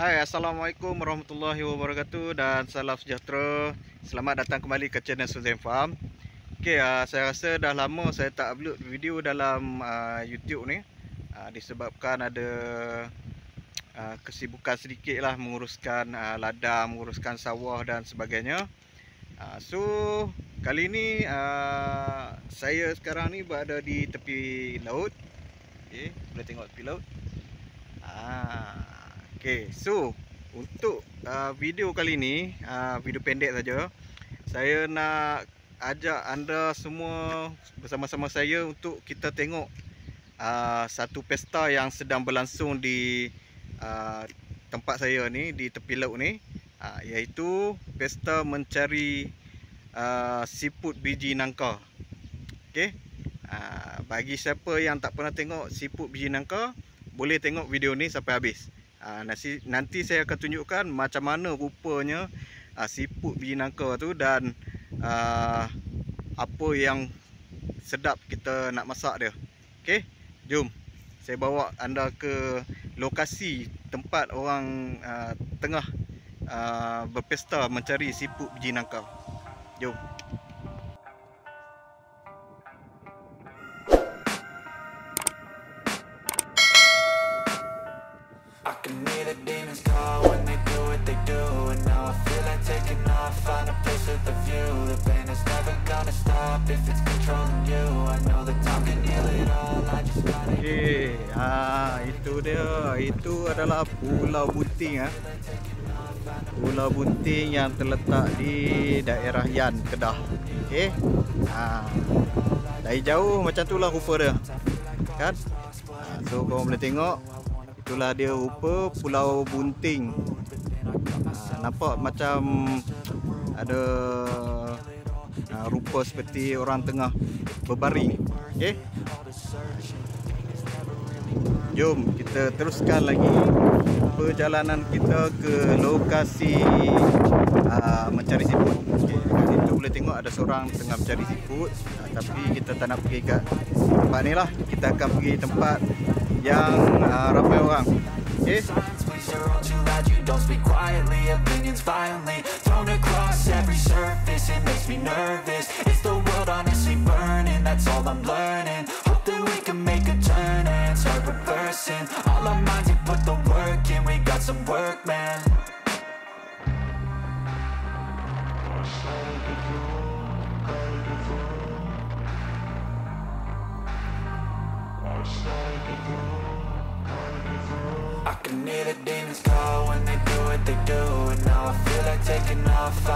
Hai, Assalamualaikum warahmatullahi wabarakatuh dan salam sejahtera. Selamat datang kembali ke channel Suzen Farm. Okey, uh, saya rasa dah lama saya tak upload video dalam uh, YouTube ni. Uh, disebabkan ada uh, kesibukan sedikit lah menguruskan uh, ladang, menguruskan sawah dan sebagainya. Uh, so, kali ni uh, saya sekarang ni berada di tepi laut. Okey, boleh tengok tepi laut. Ah, Okay, so untuk uh, video kali ni, uh, video pendek saja, saya nak ajak anda semua bersama-sama saya untuk kita tengok uh, satu pesta yang sedang berlangsung di uh, tempat saya ni di tepi laut ni, uh, iaitu pesta mencari uh, siput biji nangka. Okay, uh, bagi siapa yang tak pernah tengok siput biji nangka, boleh tengok video ni sampai habis. Ha, nanti, nanti saya akan tunjukkan macam mana rupanya uh, siput biji nangka tu dan uh, apa yang sedap kita nak masak dia. Okey, jom. Saya bawa anda ke lokasi tempat orang uh, tengah uh, berpesta mencari siput biji nangka. Jom. Okey, ha itu dia. Itu adalah Pulau Bunting ah. Pulau Bunting yang terletak di daerah Yan, Kedah. Okey. Ha. Dari jauh macam itulah rupa dia. Kan? Ha, so kau boleh tengok itulah dia rupa Pulau Bunting. Ha, nampak macam ada rupa seperti orang tengah berbaring. Okey. Jom kita teruskan lagi perjalanan kita ke lokasi uh, mencari siput. Okay. Situ boleh tengok ada seorang tengah mencari siput uh, tapi kita tak nak pergi kat tempat ni lah. Kita akan pergi tempat yang uh, ramai orang. Okay. You don't speak quietly Opinions violently thrown across every surface It makes me nervous it's the world honestly burning?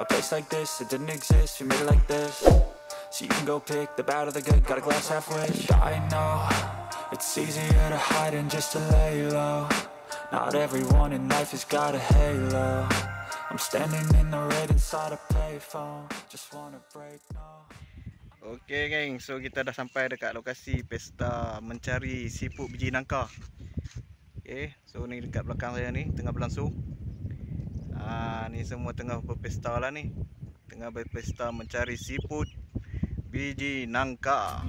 A place like this, it didn't exist, we made it like this. So you can go pick the bad or the good, got a glass half wish. I know, it's easier to hide than just to lay low Not everyone in life has got a halo. I'm standing in the red inside a payphone. Just wanna break, no. Okey geng, so kita dah sampai dekat lokasi pesta mencari siput biji nangka. Okey, so ni dekat belakang saya ni tengah berlangsung. Ah ni semua tengah berpesta lah ni. Tengah berpesta mencari siput biji nangka.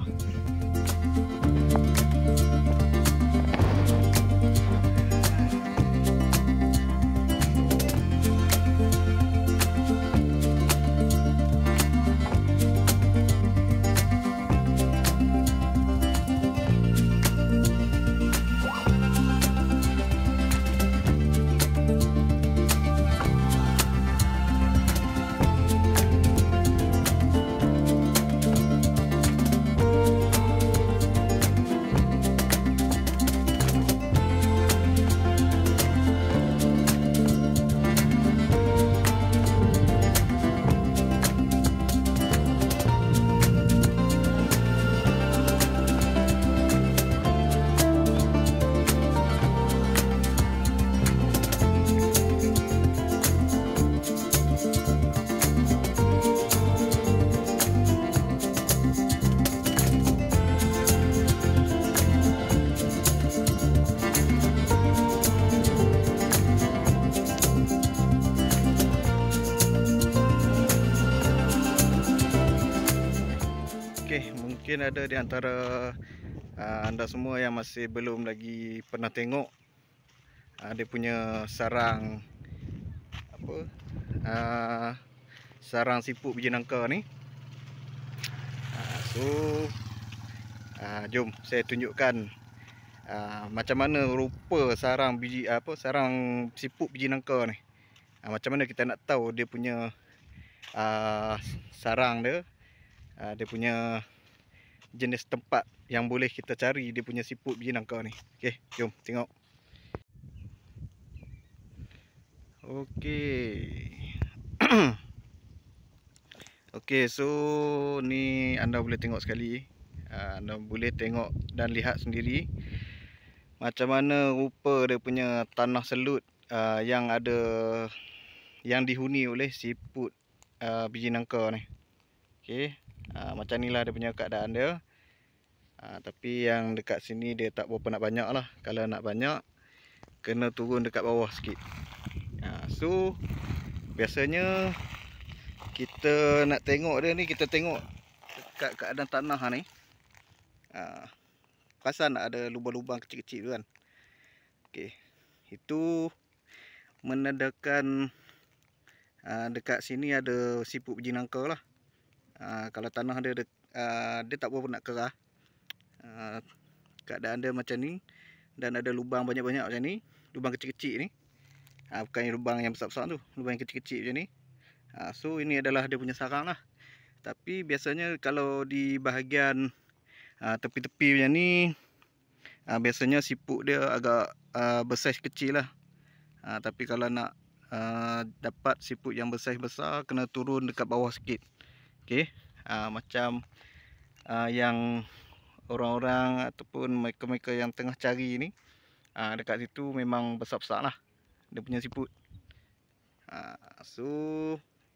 Mungkin ada di antara uh, anda semua yang masih belum lagi pernah tengok uh, dia punya sarang apa uh, sarang siput biji nangka ni. Uh, so uh, jom saya tunjukkan uh, macam mana rupa sarang biji apa sarang siput biji nangka ni. Uh, macam mana kita nak tahu dia punya uh, sarang dia? Uh, dia punya jenis tempat yang boleh kita cari dia punya siput biji nangka ni. Okey, jom tengok. Okey. Okey, so ni anda boleh tengok sekali. Uh, anda boleh tengok dan lihat sendiri macam mana rupa dia punya tanah selut uh, yang ada yang dihuni oleh siput uh, biji nangka ni. Okey. Uh, macam inilah dia punya keadaan dia. Uh, tapi yang dekat sini dia tak berapa nak banyak lah. Kalau nak banyak, kena turun dekat bawah sikit. Uh, so, biasanya kita nak tengok dia ni, kita tengok dekat keadaan tanah ni. Uh, perasan ada lubang-lubang kecil-kecil tu kan? Okay. Itu menandakan uh, dekat sini ada siput biji nangka lah. Uh, kalau tanah dia uh, dia tak berapa nak kerah. Uh, keadaan dia macam ni dan ada lubang banyak-banyak macam ni, lubang kecil-kecil ni. Uh, bukan lubang yang besar-besar tu, lubang yang kecil-kecil macam ni. Uh, so ini adalah dia punya sarang lah. Tapi biasanya kalau di bahagian tepi-tepi macam ni, uh, biasanya siput dia agak uh, bersaiz kecil lah. Uh, tapi kalau nak uh, dapat siput yang bersaiz-besar, kena turun dekat bawah sikit. Okey, uh, macam uh, yang orang-orang ataupun mereka-mereka yang tengah cari ni uh, dekat situ memang besar-besar lah dia punya siput. Uh, so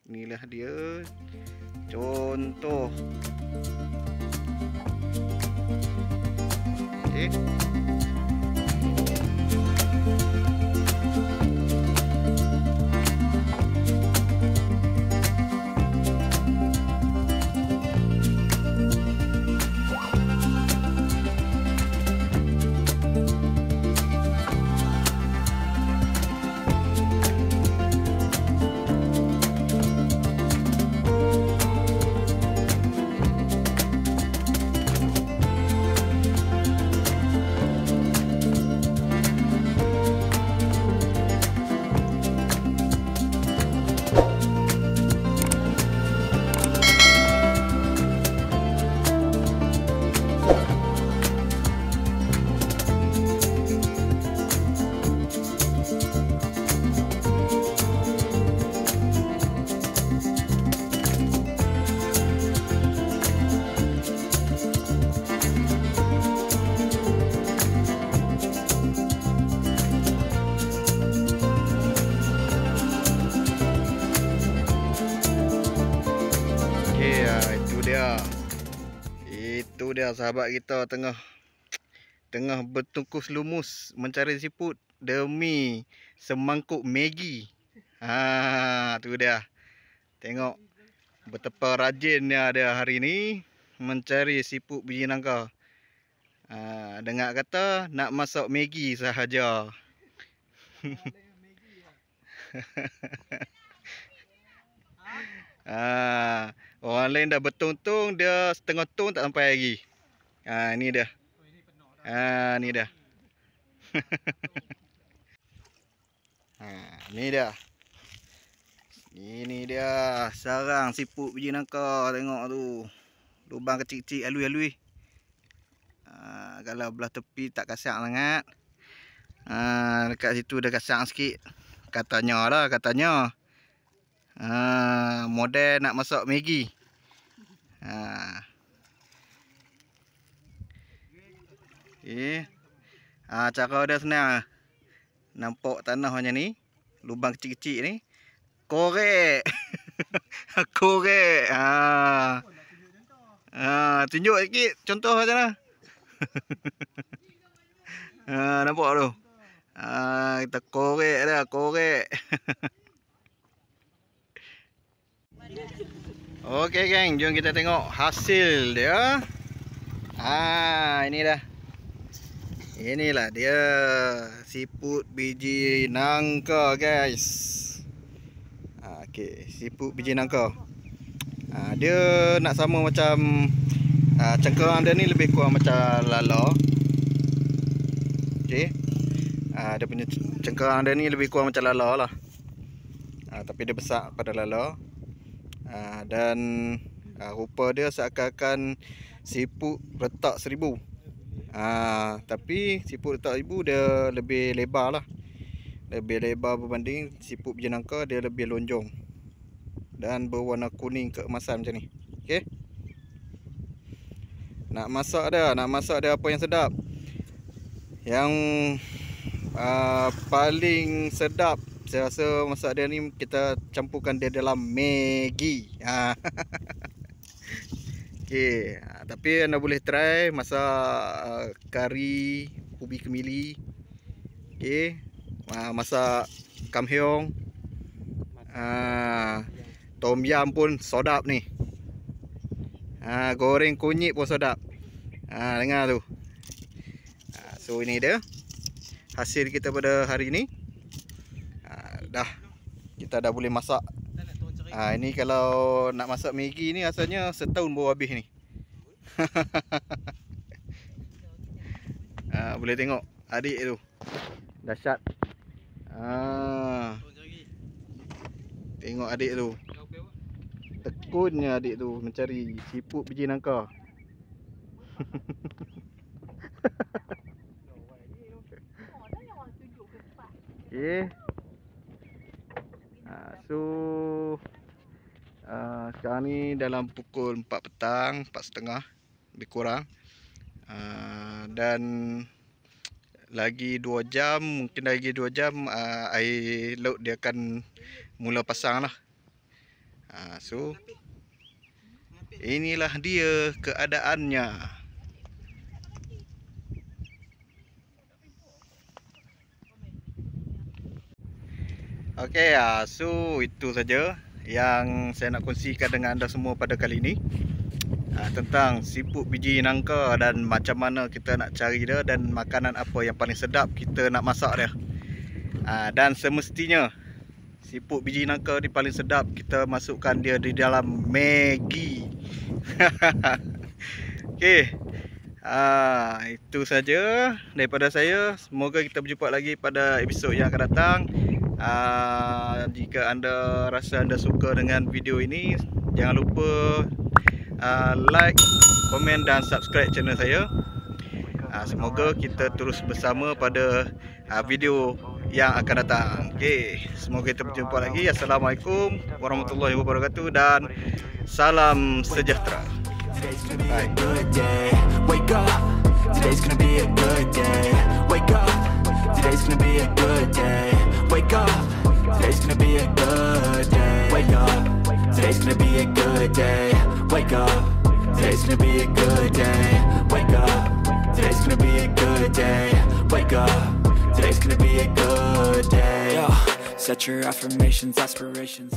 inilah dia contoh. Okey. Itu dia sahabat kita tengah tengah bertungkus lumus mencari siput demi semangkuk Maggi. Ha, tu dia. Tengok betapa rajinnya dia hari ni mencari siput biji nangka. Ha, dengar kata nak masak Maggi sahaja. Ah, orang lain dah bertung-tung dia setengah tung tak sampai lagi. Ha ni dia. Ha ni dia. ha ni dia. Ini dia sarang siput biji nangka tengok tu. Lubang kecil-kecil alui-alui. Ha kalau belah tepi tak kasar sangat. Ha dekat situ dah kasar sikit. Katanya lah katanya. Ha, model nak masak Maggi. Ha. Okay. Ha, cara dia senang. Nampak tanah macam ni. Lubang kecil-kecil ni. Korek. Korek. Ha. Ha, tunjuk sikit contoh macam mana. ha, nampak tu. Ha, kita korek dah, korek. Okey geng, jom kita tengok hasil dia. Ah, ini dah. Inilah dia siput biji nangka, guys. Ah, okey, siput biji nangka. Ah, dia nak sama macam ah, cengkerang dia ni lebih kurang macam lala. Okey. Ah, dia punya cengkerang dia ni lebih kurang macam lala lah. Ah, tapi dia besar pada lala. Ah, dan ah, rupa dia seakan-akan siput retak seribu. Ha, tapi siput letak ibu dia lebih lebar lah Lebih lebar berbanding siput biji nangka dia lebih lonjong Dan berwarna kuning keemasan macam ni. Okay Nak masak dia, nak masak dia apa yang sedap? Yang uh, paling sedap Saya rasa masak dia ni kita campurkan dia dalam Maggi ha. Okey, ha, tapi anda boleh try masak uh, kari ubi kemili. Okey. Uh, masak kamheong. Uh, tom yam pun sedap ni. Ha, goreng kunyit pun sedap. Ha, dengar tu. Ha, so ini dia hasil kita pada hari ni. Dah kita dah boleh masak Ha, ini kalau nak masak Maggi ni asalnya setahun baru habis ni. ha, boleh tengok adik tu. Dahsyat. Ha. Tengok adik tu. Tekunnya adik tu mencari siput biji nangka. Okay. Ha, so Uh, sekarang ni dalam pukul 4 petang, 4.30 lebih kurang. Uh, dan lagi 2 jam, mungkin lagi 2 jam uh, air laut dia akan mula pasang lah. Uh, so inilah dia keadaannya. Okay, uh, so itu saja yang saya nak kongsikan dengan anda semua pada kali ini uh, tentang siput biji nangka dan macam mana kita nak cari dia dan makanan apa yang paling sedap kita nak masak dia. Uh, dan semestinya siput biji nangka ni paling sedap kita masukkan dia di dalam Maggi. Okey. Ah itu saja daripada saya. Semoga kita berjumpa lagi pada episod yang akan datang. Uh, jika anda rasa anda suka dengan video ini jangan lupa uh, like, komen dan subscribe channel saya. Uh, semoga kita terus bersama pada uh, video yang akan datang. Okey, semoga kita berjumpa lagi. Assalamualaikum warahmatullahi wabarakatuh dan salam sejahtera. Today's gonna be a good day. Wake up. Today's gonna be a good day. Wake up, today's gonna be a good day. Wake up, today's gonna be a good day. Wake up, today's gonna be a good day. Wake up, today's gonna be a good day. Wake up, today's gonna be a good day. Yo, set your affirmations, aspirations.